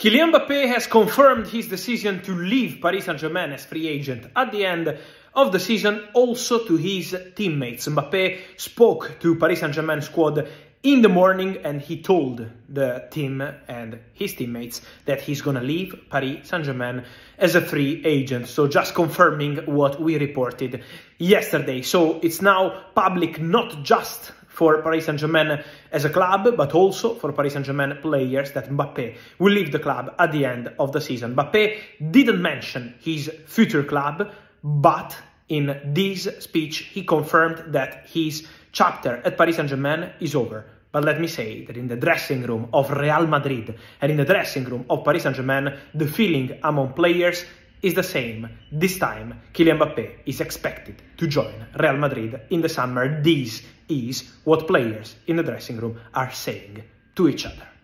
Kylian Mbappe has confirmed his decision to leave Paris Saint-Germain as free agent at the end of the season, also to his teammates. Mbappe spoke to Paris Saint-Germain squad in the morning and he told the team and his teammates that he's gonna leave Paris Saint-Germain as a free agent. So just confirming what we reported yesterday. So it's now public not just for Paris Saint-Germain as a club, but also for Paris Saint-Germain players that Mbappe will leave the club at the end of the season. Mbappe didn't mention his future club, but in this speech he confirmed that his chapter at Paris Saint-Germain is over. But let me say that in the dressing room of Real Madrid and in the dressing room of Paris Saint-Germain, the feeling among players is the same. This time, Kylian Mbappe is expected to join Real Madrid in the summer. This is what players in the dressing room are saying to each other.